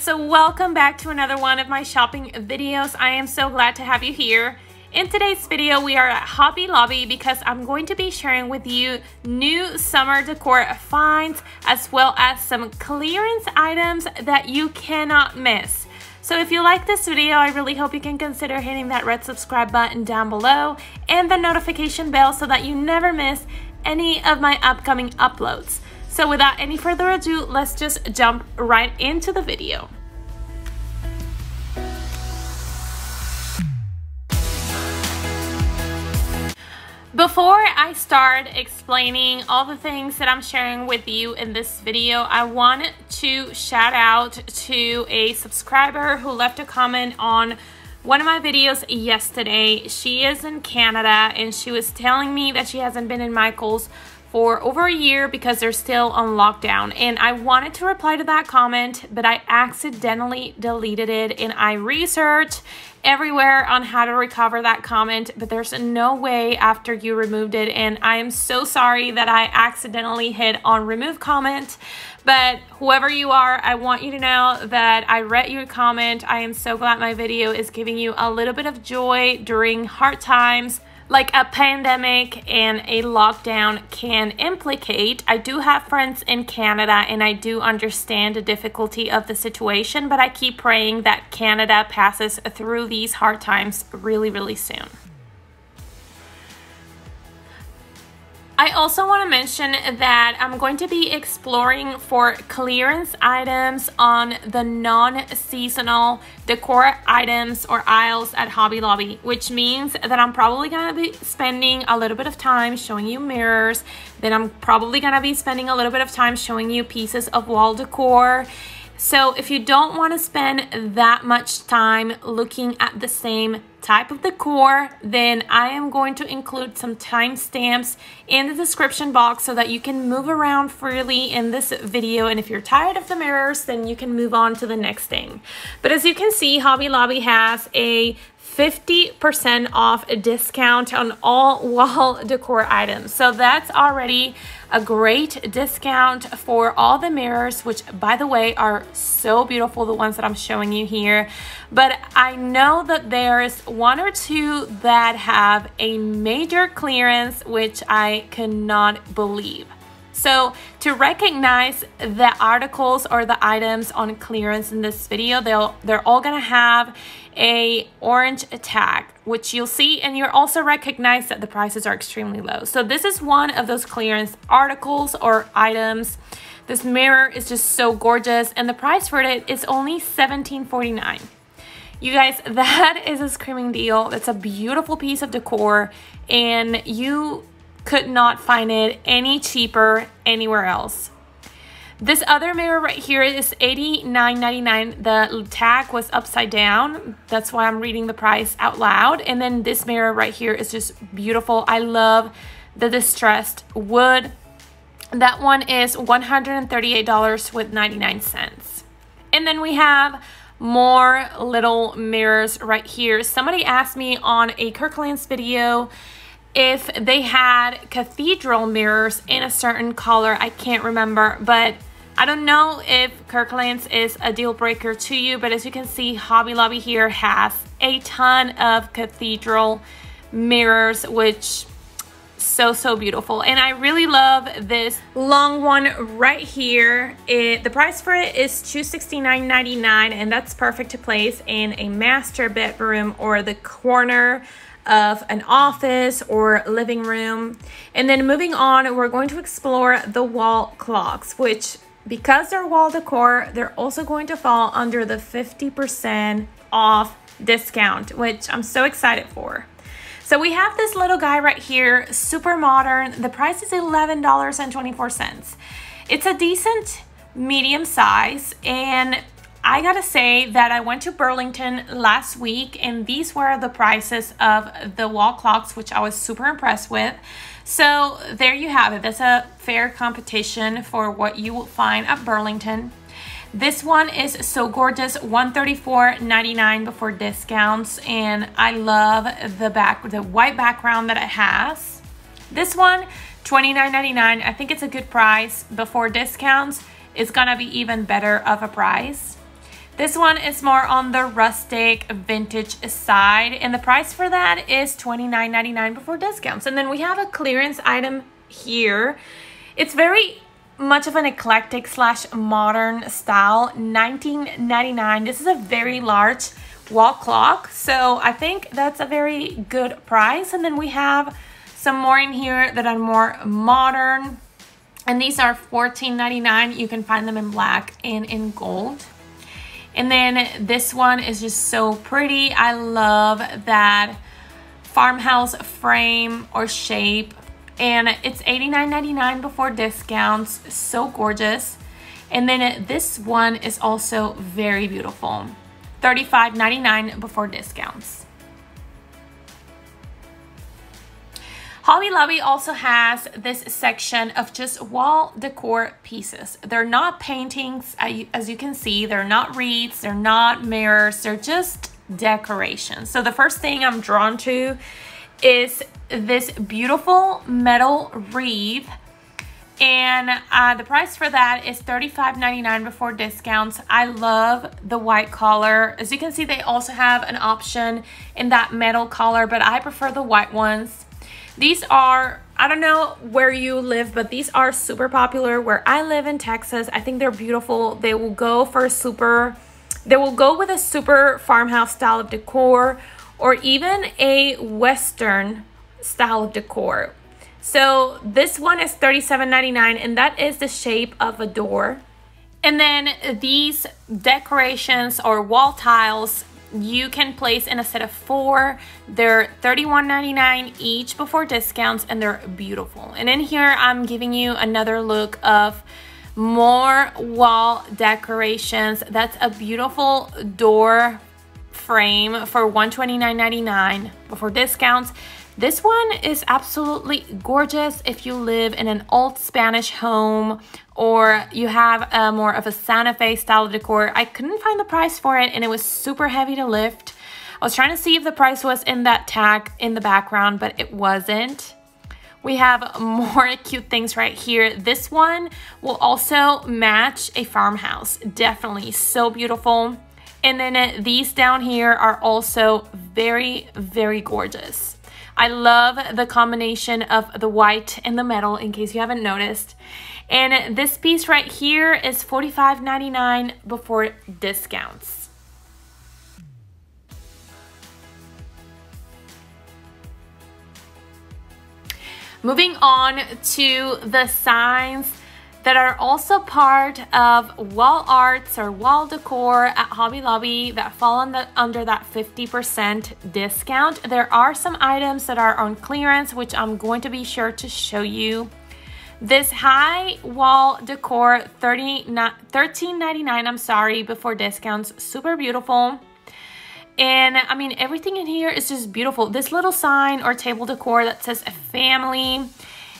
so welcome back to another one of my shopping videos. I am so glad to have you here. In today's video, we are at Hobby Lobby because I'm going to be sharing with you new summer decor finds as well as some clearance items that you cannot miss. So if you like this video, I really hope you can consider hitting that red subscribe button down below and the notification bell so that you never miss any of my upcoming uploads. So without any further ado, let's just jump right into the video. Before I start explaining all the things that I'm sharing with you in this video, I want to shout out to a subscriber who left a comment on one of my videos yesterday. She is in Canada and she was telling me that she hasn't been in Michael's for over a year because they're still on lockdown. And I wanted to reply to that comment, but I accidentally deleted it and I researched everywhere on how to recover that comment, but there's no way after you removed it. And I am so sorry that I accidentally hit on remove comment. But whoever you are, I want you to know that I read your comment. I am so glad my video is giving you a little bit of joy during hard times like a pandemic and a lockdown can implicate. I do have friends in Canada and I do understand the difficulty of the situation, but I keep praying that Canada passes through these hard times really, really soon. I also want to mention that I'm going to be exploring for clearance items on the non-seasonal decor items or aisles at Hobby Lobby, which means that I'm probably going to be spending a little bit of time showing you mirrors, then I'm probably going to be spending a little bit of time showing you pieces of wall decor, so if you don't want to spend that much time looking at the same type of decor, then I am going to include some timestamps in the description box so that you can move around freely in this video. And if you're tired of the mirrors, then you can move on to the next thing. But as you can see, Hobby Lobby has a 50% off discount on all wall decor items. So that's already a great discount for all the mirrors, which by the way are so beautiful, the ones that I'm showing you here. But I know that there's one or two that have a major clearance, which I cannot believe. So to recognize the articles or the items on clearance in this video, they'll, they're all gonna have a orange tag, which you'll see, and you'll also recognize that the prices are extremely low. So this is one of those clearance articles or items. This mirror is just so gorgeous, and the price for it is only $17.49. You guys, that is a screaming deal. It's a beautiful piece of decor, and you could not find it any cheaper anywhere else. This other mirror right here is $89.99. The tag was upside down. That's why I'm reading the price out loud. And then this mirror right here is just beautiful. I love the distressed wood. That one is $138 with 99 cents. And then we have more little mirrors right here. Somebody asked me on a Kirkland's video if they had cathedral mirrors in a certain color. I can't remember, but I don't know if Kirkland's is a deal breaker to you, but as you can see, Hobby Lobby here has a ton of cathedral mirrors, which so so beautiful and i really love this long one right here it the price for it is 269.99 and that's perfect to place in a master bedroom or the corner of an office or living room. And then moving on, we're going to explore the wall clocks, which because they're wall decor, they're also going to fall under the 50% off discount, which I'm so excited for. So we have this little guy right here, super modern. The price is $11.24. It's a decent medium size and I gotta say that I went to Burlington last week and these were the prices of the wall clocks, which I was super impressed with. So there you have it. That's a fair competition for what you will find at Burlington. This one is so gorgeous, $134.99 before discounts, and I love the back, the white background that it has. This one, $29.99. I think it's a good price before discounts. It's gonna be even better of a price. This one is more on the rustic vintage side and the price for that is $29.99 before discounts. And then we have a clearance item here. It's very much of an eclectic slash modern style, $19.99. This is a very large wall clock. So I think that's a very good price. And then we have some more in here that are more modern. And these are $14.99. You can find them in black and in gold. And then this one is just so pretty. I love that farmhouse frame or shape. And it's $89.99 before discounts. So gorgeous. And then this one is also very beautiful. $35.99 before discounts. Hobby Lobby also has this section of just wall decor pieces. They're not paintings, as you can see. They're not wreaths. They're not mirrors. They're just decorations. So the first thing I'm drawn to is this beautiful metal wreath and uh, the price for that is $35.99 before discounts. I love the white collar. As you can see, they also have an option in that metal collar, but I prefer the white ones. These are, I don't know where you live, but these are super popular where I live in Texas. I think they're beautiful. They will go for a super, they will go with a super farmhouse style of decor or even a Western style of decor so this one is $37.99 and that is the shape of a door. And then these decorations or wall tiles you can place in a set of four. They're $31.99 each before discounts and they're beautiful. And in here I'm giving you another look of more wall decorations. That's a beautiful door frame for $129.99 before discounts. This one is absolutely gorgeous if you live in an old Spanish home or you have a more of a Santa Fe style of decor. I couldn't find the price for it and it was super heavy to lift. I was trying to see if the price was in that tag in the background, but it wasn't. We have more cute things right here. This one will also match a farmhouse. Definitely so beautiful. And then uh, these down here are also very, very gorgeous. I love the combination of the white and the metal in case you haven't noticed. And this piece right here is $45.99 before discounts. Moving on to the signs that are also part of wall arts or wall decor at Hobby Lobby that fall the, under that 50% discount. There are some items that are on clearance, which I'm going to be sure to show you. This high wall decor, $13.99, I'm sorry, before discounts. Super beautiful. And I mean, everything in here is just beautiful. This little sign or table decor that says a family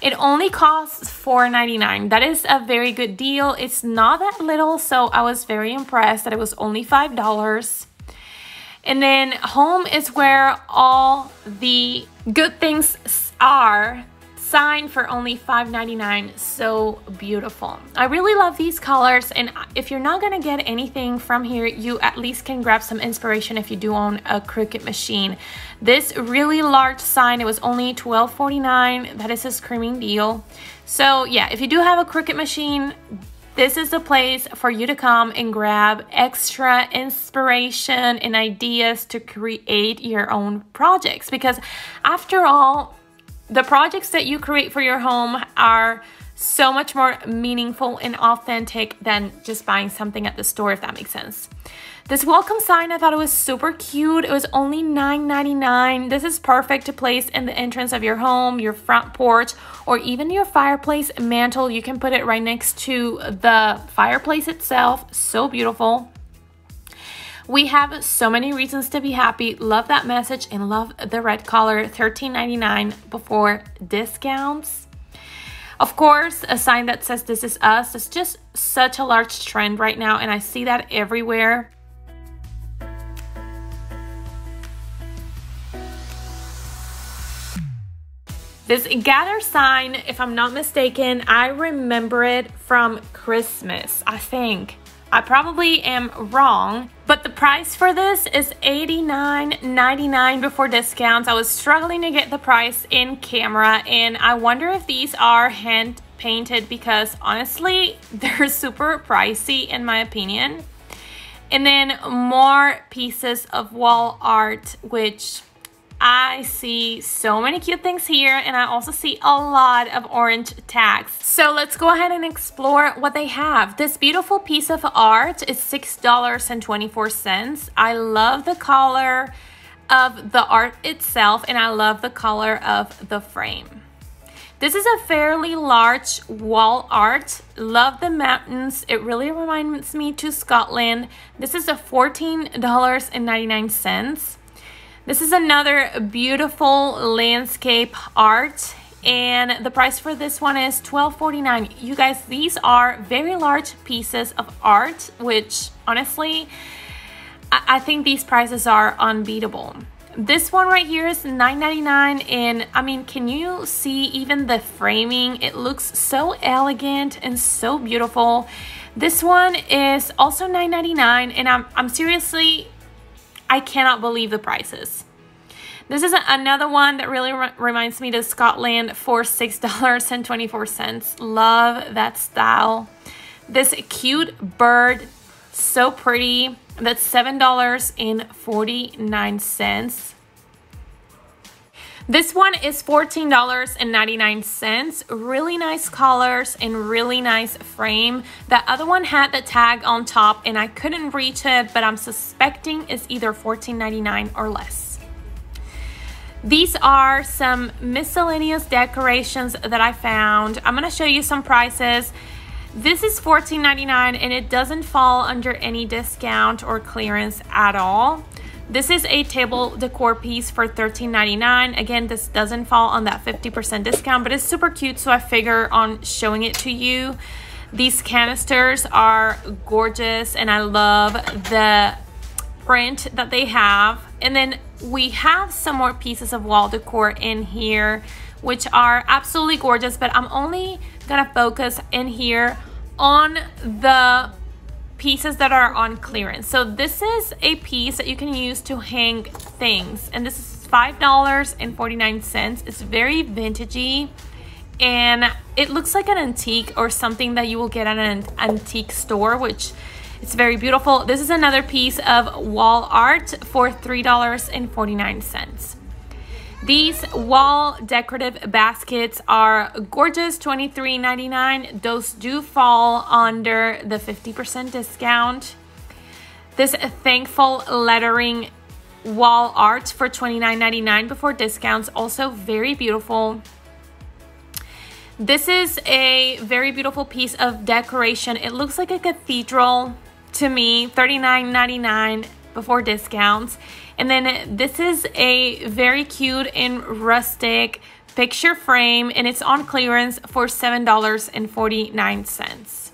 it only costs $4.99. That is a very good deal. It's not that little, so I was very impressed that it was only $5. And then home is where all the good things are sign for only $5.99 so beautiful. I really love these colors and if you're not gonna get anything from here you at least can grab some inspiration if you do own a Cricut machine. This really large sign it was only $12.49 that is a screaming deal. So yeah if you do have a Cricut machine this is the place for you to come and grab extra inspiration and ideas to create your own projects. Because after all the projects that you create for your home are so much more meaningful and authentic than just buying something at the store, if that makes sense. This welcome sign, I thought it was super cute. It was only $9.99. This is perfect to place in the entrance of your home, your front porch, or even your fireplace mantle. You can put it right next to the fireplace itself. So beautiful. We have so many reasons to be happy. Love that message and love the red color. $13.99 before discounts. Of course, a sign that says this is us is just such a large trend right now, and I see that everywhere. This gather sign, if I'm not mistaken, I remember it from Christmas, I think. I probably am wrong, but the price for this is $89.99 before discounts. I was struggling to get the price in camera and I wonder if these are hand painted because honestly, they're super pricey in my opinion. And then more pieces of wall art, which I see so many cute things here and I also see a lot of orange tags. So let's go ahead and explore what they have. This beautiful piece of art is $6.24. I love the color of the art itself and I love the color of the frame. This is a fairly large wall art. Love the mountains. It really reminds me to Scotland. This is a $14.99. This is another beautiful landscape art and the price for this one is $12.49. You guys, these are very large pieces of art, which honestly, I, think these prices are unbeatable. This one right here is $9.99 and I mean, can you see even the framing? It looks so elegant and so beautiful. This one is also $9.99 and I'm, I'm seriously I cannot believe the prices. This is another one that really re reminds me of Scotland for $6.24. Love that style. This cute bird, so pretty. That's $7.49. This one is $14.99. Really nice colors and really nice frame. The other one had the tag on top and I couldn't reach it, but I'm suspecting it's either $14.99 or less. These are some miscellaneous decorations that I found. I'm gonna show you some prices. This is $14.99 and it doesn't fall under any discount or clearance at all. This is a table decor piece for $13.99. Again, this doesn't fall on that 50% discount, but it's super cute, so I figure on showing it to you. These canisters are gorgeous, and I love the print that they have. And then we have some more pieces of wall decor in here, which are absolutely gorgeous, but I'm only gonna focus in here on the pieces that are on clearance. So this is a piece that you can use to hang things. And this is $5.49. It's very vintagey and it looks like an antique or something that you will get at an antique store, which it's very beautiful. This is another piece of wall art for $3.49. These wall decorative baskets are gorgeous, $23.99. Those do fall under the 50% discount. This thankful lettering wall art for $29.99 before discounts, also very beautiful. This is a very beautiful piece of decoration. It looks like a cathedral to me, $39.99 before discounts. And then this is a very cute and rustic picture frame and it's on clearance for $7.49.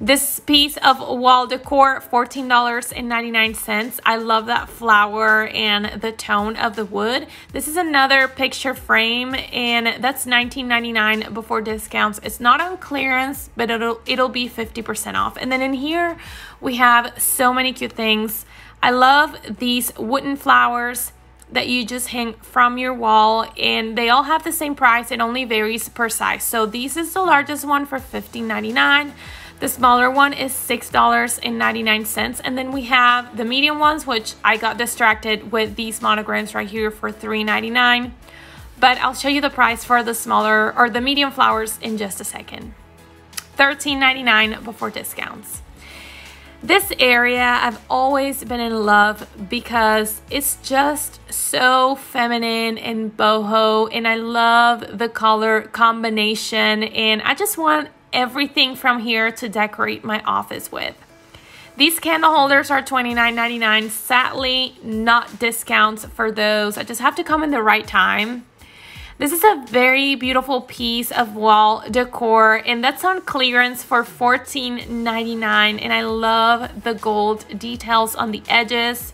This piece of wall decor, $14.99. I love that flower and the tone of the wood. This is another picture frame and that's $19.99 before discounts. It's not on clearance, but it'll, it'll be 50% off. And then in here, we have so many cute things. I love these wooden flowers that you just hang from your wall and they all have the same price. It only varies per size. So this is the largest one for $15.99. The smaller one is $6.99. And then we have the medium ones, which I got distracted with these monograms right here for $3.99. But I'll show you the price for the smaller or the medium flowers in just a second. $13.99 before discounts. This area I've always been in love because it's just so feminine and boho and I love the color combination and I just want everything from here to decorate my office with. These candle holders are $29.99. Sadly, not discounts for those. I just have to come in the right time. This is a very beautiful piece of wall decor and that's on clearance for $14.99 and I love the gold details on the edges.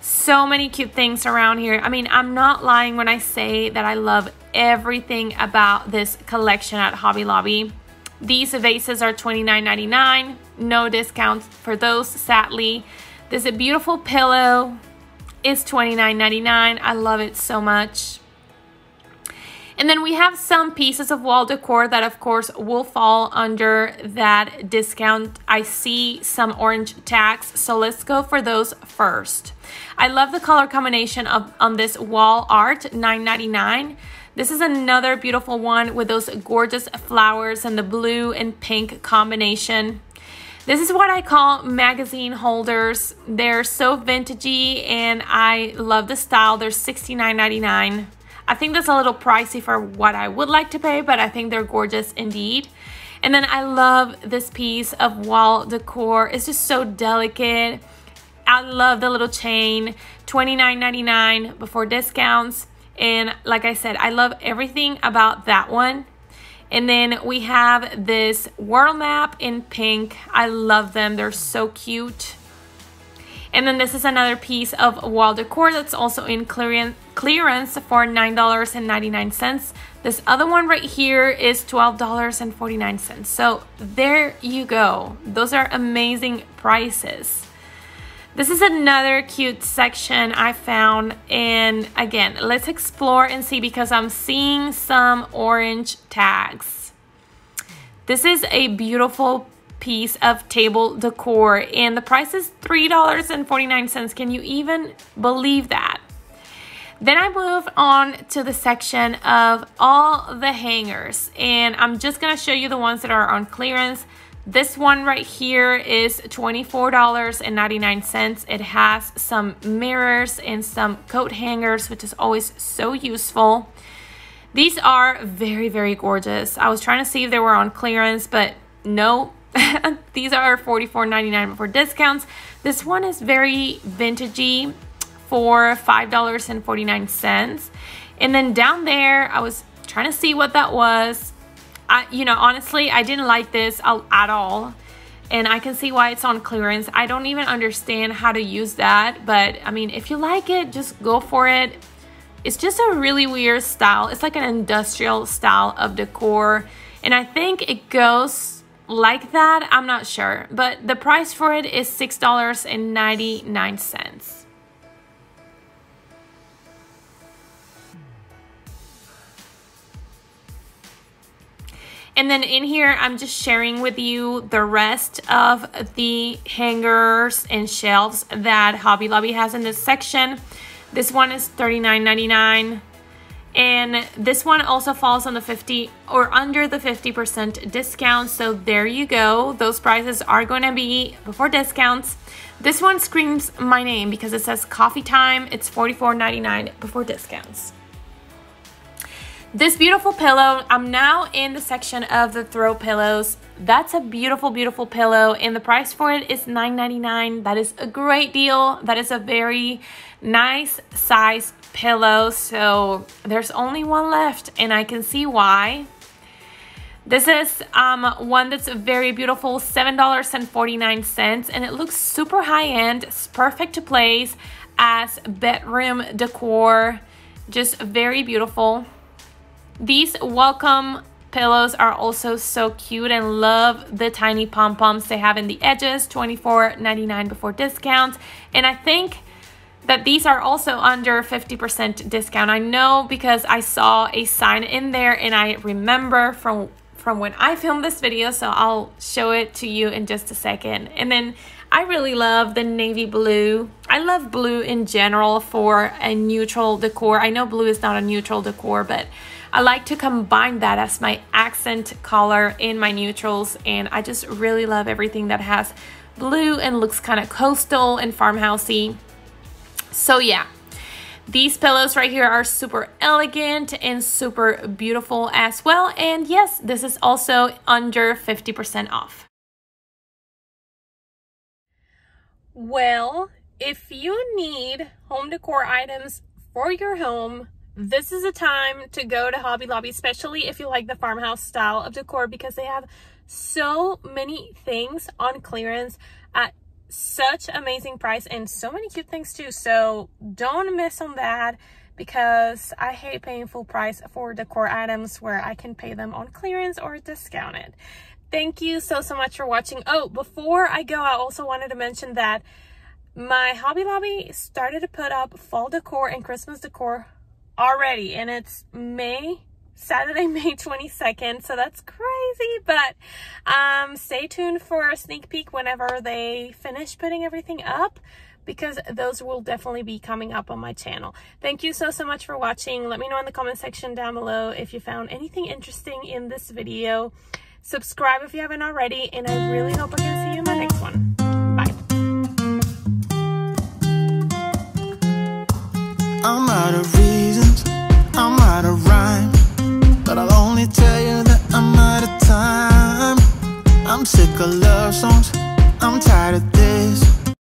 So many cute things around here. I mean, I'm not lying when I say that I love everything about this collection at Hobby Lobby. These vases are $29.99. No discounts for those, sadly. This beautiful pillow. It's $29.99. I love it so much. And then we have some pieces of wall decor that of course will fall under that discount. I see some orange tags, so let's go for those first. I love the color combination of on this wall art, $9.99. This is another beautiful one with those gorgeous flowers and the blue and pink combination. This is what I call magazine holders. They're so vintagey and I love the style. They're $69.99. I think that's a little pricey for what I would like to pay, but I think they're gorgeous indeed. And then I love this piece of wall decor. It's just so delicate. I love the little chain, $29.99 before discounts. And like I said, I love everything about that one. And then we have this world map in pink. I love them. They're so cute. And then this is another piece of wall decor that's also in clearance for $9.99. This other one right here is $12.49. So there you go. Those are amazing prices. This is another cute section I found and again let's explore and see because I'm seeing some orange tags. This is a beautiful piece of table decor and the price is $3.49. Can you even believe that? Then I move on to the section of all the hangers and I'm just gonna show you the ones that are on clearance. This one right here is $24.99. It has some mirrors and some coat hangers, which is always so useful. These are very, very gorgeous. I was trying to see if they were on clearance, but no, These are $44.99 before discounts. This one is very vintagey for $5.49. And then down there, I was trying to see what that was. I, you know, honestly, I didn't like this at all. And I can see why it's on clearance. I don't even understand how to use that. But, I mean, if you like it, just go for it. It's just a really weird style. It's like an industrial style of decor. And I think it goes like that, I'm not sure. But the price for it is $6.99. And then in here, I'm just sharing with you the rest of the hangers and shelves that Hobby Lobby has in this section. This one is $39.99. And this one also falls on the 50 or under the 50% discount. So there you go. Those prices are going to be before discounts. This one screams my name because it says coffee time. It's $44.99 before discounts. This beautiful pillow, I'm now in the section of the throw pillows. That's a beautiful, beautiful pillow and the price for it is $9.99. That is a great deal. That is a very nice size pillow. So there's only one left and I can see why. This is um, one that's very beautiful, $7.49 and it looks super high end. It's perfect to place as bedroom decor. Just very beautiful. These welcome pillows are also so cute and love the tiny pom-poms they have in the edges, $24.99 before discount. And I think that these are also under 50% discount. I know because I saw a sign in there and I remember from from when I filmed this video, so I'll show it to you in just a second. And then I really love the navy blue. I love blue in general for a neutral decor. I know blue is not a neutral decor, but I like to combine that as my accent color in my neutrals. And I just really love everything that has blue and looks kind of coastal and farmhousey. So yeah, these pillows right here are super elegant and super beautiful as well. And yes, this is also under 50% off. Well, if you need home decor items for your home, this is a time to go to Hobby Lobby, especially if you like the farmhouse style of decor because they have so many things on clearance at such amazing price and so many cute things too. So don't miss on that. because I hate paying full price for decor items where I can pay them on clearance or discounted. Thank you so, so much for watching. Oh, before I go, I also wanted to mention that my Hobby Lobby started to put up fall decor and Christmas decor already, and it's May Saturday, May 22nd. So that's crazy. But um, stay tuned for a sneak peek whenever they finish putting everything up because those will definitely be coming up on my channel. Thank you so, so much for watching. Let me know in the comment section down below if you found anything interesting in this video. Subscribe if you haven't already, and I really hope I can see you in my next one. Bye. I'm out of reasons, I'm out of rhyme But I'll only tell you that I'm out of time. I'm sick of love songs. I'm tired of this.